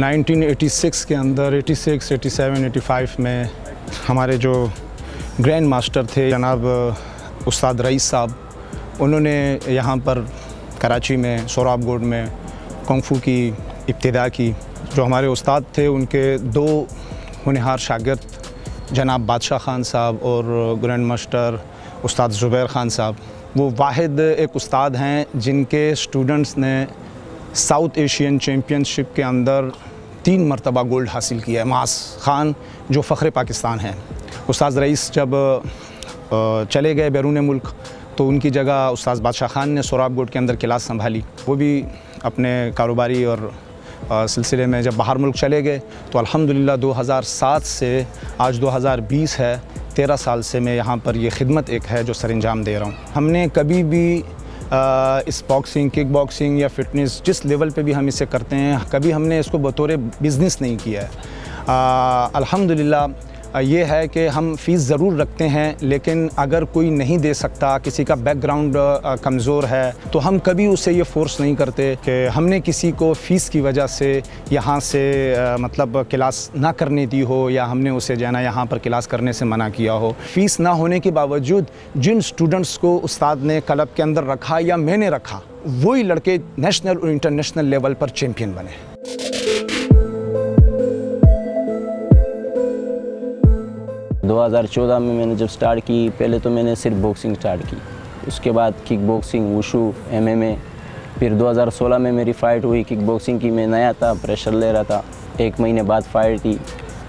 1986 के अंदर 86, 87, 85 में हमारे जो ग्रैंड मास्टर थे जनाब उस्ताद रईस साहब उन्होंने यहाँ पर कराची में सोराब गोड में कुंफू की इब्तदा की। जो हमारे उस्ताद थे उनके दो होनहार शागिर्द जनाब बादशाह ख़ान साहब और ग्रैंड मास्टर उस्ताद ज़ुबैर ख़ान साहब। वो वाहिद एक उस्ताद हैं जिनके स्टूडेंट्स ने साउथ एशियन चैम्पियनशिप के अंदर तीन मरतबा गोल्ड हासिल किया है। मास ख़ान, जो फ़ख्र पाकिस्तान हैं। उस्ताद रईस जब चले गए बैरून मुल्क तो उनकी जगह उस्ताद बादशाह ख़ान ने सोराब गोड के अंदर क्लास संभाली। वो भी अपने कारोबारी और सिलसिले में जब बाहर मुल्क चले गए तो अल्हम्दुलिल्लाह 2007 से आज 2020 है, तेरह साल से मैं यहाँ पर ये खिदमत एक है जो सर अंजाम दे रहा हूँ। हमने कभी भी इस बॉक्सिंग किक बॉक्सिंग या फिटनेस जिस लेवल पे भी हम इसे करते हैं, कभी हमने इसको बतौर बिज़नेस नहीं किया है। अल्हम्दुलिल्लाह ये है कि हम फ़ीस ज़रूर रखते हैं, लेकिन अगर कोई नहीं दे सकता, किसी का बैकग्राउंड कमज़ोर है तो हम कभी उसे ये फ़ोर्स नहीं करते कि हमने किसी को फ़ीस की वजह से यहाँ से मतलब क्लास ना करने दी हो, या हमने उसे जाना यहाँ पर क्लास करने से मना किया हो। फ़ीस ना होने के बावजूद जिन स्टूडेंट्स को उस्ताद ने क्लब के अंदर रखा या मैंने रखा, वही लड़के नेशनल और इंटरनेशनल लेवल पर चैम्पियन बने। 2014 में मैंने जब स्टार्ट की, पहले तो मैंने सिर्फ़ बॉक्सिंग स्टार्ट की। उसके बाद किक बॉक्सिंग वुशू एमएमए फिर 2016 में मेरी फ़ाइट हुई किक बॉक्सिंग की। मैं नया था प्रेशर ले रहा था। एक महीने बाद फाइट थी।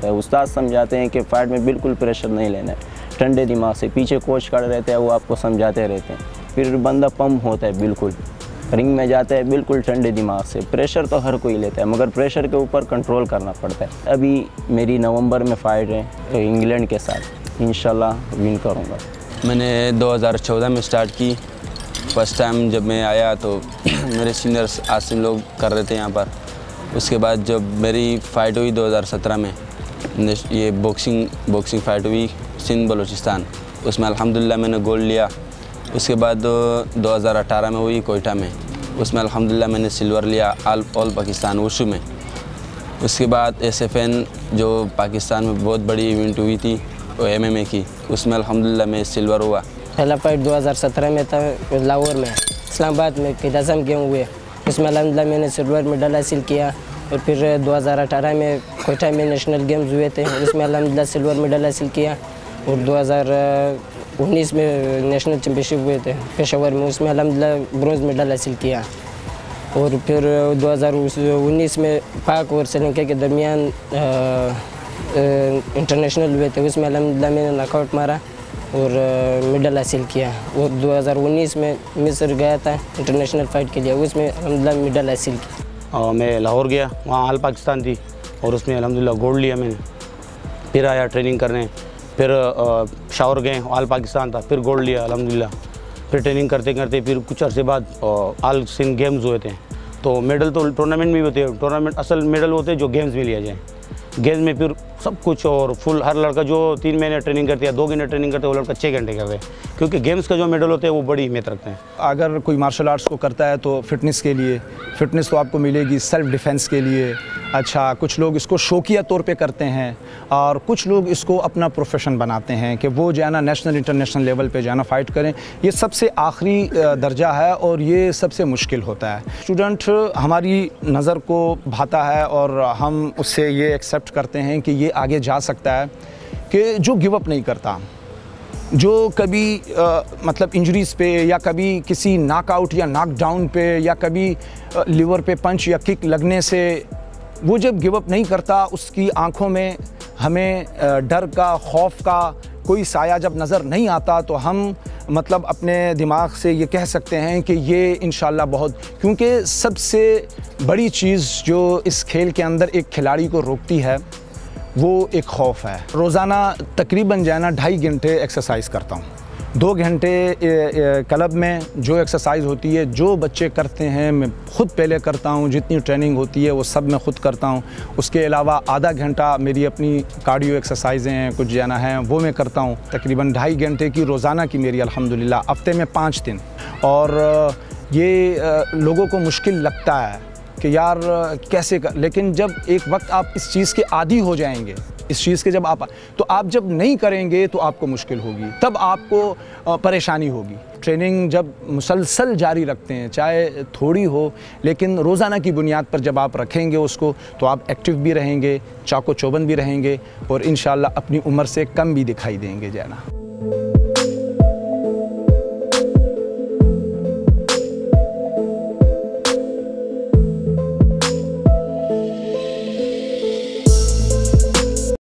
तो उस्ताद समझाते हैं कि फ़ाइट में बिल्कुल प्रेशर नहीं लेना है। ठंडे दिमाग से पीछे कोच खड़े रहते हैं, वो आपको समझाते रहते हैं। फिर बंदा पम्प होता है, बिल्कुल। रिंग में जाते हैं, बिल्कुल ठंडे दिमाग से। प्रेशर तो हर कोई लेता है, मगर प्रेशर के ऊपर कंट्रोल करना पड़ता है। अभी मेरी नवंबर में फ़ाइट है तो इंग्लैंड के साथ। इन विन करूँगा। मैंने 2014 में स्टार्ट की। फ़र्स्ट टाइम जब मैं आया तो मेरे सीनियर्स आसिम लोग कर रहे थे यहाँ पर। उसके बाद जब मेरी फ़ाइट हुई 2017 में ये बॉक्सिंग बॉक्सिंग फ़ाइट हुई सिंध बलूचिस्तान। उसमें अल्हम्दुलिल्लाह मैंने गोल्ड लिया। उसके बाद 2018 में हुई कोयटा में। उसमें अल्हम्दुलिल्लाह मैंने सिल्वर लिया आल, ऑल पाकिस्तान वशू में। उसके बाद एस एफ़ एन जो पाकिस्तान में बहुत बड़ी इवेंट हुई थी, वो एम ए की, उसमें अलहमदिल्ला मैं सिल्वर हुआ। पहला फाइट 2017 में था, लाहौर में, इस्लामाबाद में किदाजम गेम हुए। उसमें अलहमदिल्ला मैंने सिल्वर मेडल हासिल किया और फिर 2018 में कोयटा में नेशनल गेम्स हुए थे, उसमें अलहमदिल्ला सिल्वर मेडल हासिल किया। और 2019 में नेशनल चैम्पियनशिप हुए थे, पेशावर में, उसमें अलहमदिल्ला ब्रॉन्ज मेडल हासिल किया। और फिर 2019 में पाक और श्रीलंका के दरमियान इंटरनेशनल हुए थे, उसमें अलहमदिल्ला मैंने नॉकआउट मारा और मेडल हासिल किया। और 2019 में मिस्र गया था इंटरनेशनल फाइट के लिए, उसमें अलहमदिल्ला मेडल हासिल किया। मैं लाहौर गया, वहाँ आल पाकिस्तान थी और उसमें अलहमदिल्ला गोल्ड लिया मैंने। फिर आया ट्रेनिंग करने। फिर शावर गए, आल पाकिस्तान था, फिर गोल्ड लिया अलहमदिल्ला फिर ट्रेनिंग करते करते फिर कुछ अर्से बाद आल सिंध गेम्स हुए थे। तो मेडल तो टूर्नामेंट में भी होते हैं टूर्नामेंट असल मेडल होते हैं जो गेम्स में लिया जाए। गेम्स में फिर सब कुछ और फुल हर लड़का जो तीन महीने ट्रेनिंग करते हैं दो घंटे ट्रेनिंग करते हैं वो लड़का छः घंटे करते हैं क्योंकि गेम्स का जो मेडल होते हैं, वो बड़ी अहमियत रखते हैं। अगर कोई मार्शल आर्ट्स को करता है तो फिटनेस के लिए फिटनेस तो आपको मिलेगी सेल्फ डिफेंस के लिए। अच्छा कुछ लोग इसको शौकिया तौर पे करते हैं और कुछ लोग इसको अपना प्रोफेशन बनाते हैं कि वो जो है ना नेशनल इंटरनेशनल लेवल पे जो है ना फ़ाइट करें। ये सबसे आखिरी दर्जा है और ये सबसे मुश्किल होता है। स्टूडेंट हमारी नज़र को भाता है और हम उससे ये एक्सेप्ट करते हैं कि ये आगे जा सकता है कि जो गिव अप नहीं करता जो कभी आ, मतलब इंजरीज़ पे या कभी किसी नाकआउट या नॉक डाउन पे या कभी लिवर पे पंच या किक लगने से वो जब गिव अप नहीं करता, उसकी आँखों में हमें डर का, खौफ का कोई साया जब नज़र नहीं आता तो हम मतलब अपने दिमाग से ये कह सकते हैं कि ये इन बहुत, क्योंकि सबसे बड़ी चीज़ जो इस खेल के अंदर एक खिलाड़ी को रोकती है, वो एक खौफ है। रोज़ाना तकरीबन जाना ढाई घंटे एक्सरसाइज करता हूँ। दो घंटे क्लब में जो एक्सरसाइज होती है, जो बच्चे करते हैं, मैं ख़ुद पहले करता हूँ, जितनी ट्रेनिंग होती है, वो सब मैं ख़ुद करता हूँ। उसके अलावा आधा घंटा मेरी अपनी कार्डियो एक्सरसाइजें हैं, कुछ जाना है, वो मैं करता हूँ। तकरीबन ढाई घंटे की रोज़ाना की मेरी अल्हम्दुलिल्लाह, हफ़्ते में पाँच दिन। और ये लोगों को मुश्किल लगता है कि यार कैसे कर लेकिन जब एक वक्त आप इस चीज़ के आदी हो जाएँगे इस चीज़ के जब आप तो आप जब नहीं करेंगे तो आपको मुश्किल होगी। तब आपको परेशानी होगी। ट्रेनिंग जब मुसलसल जारी रखते हैं, चाहे थोड़ी हो, लेकिन रोज़ाना की बुनियाद पर जब आप रखेंगे उसको तो आप एक्टिव भी रहेंगे चाको चौबंद भी रहेंगे और इन अपनी उम्र से कम भी दिखाई देंगे, जाना।